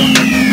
Musik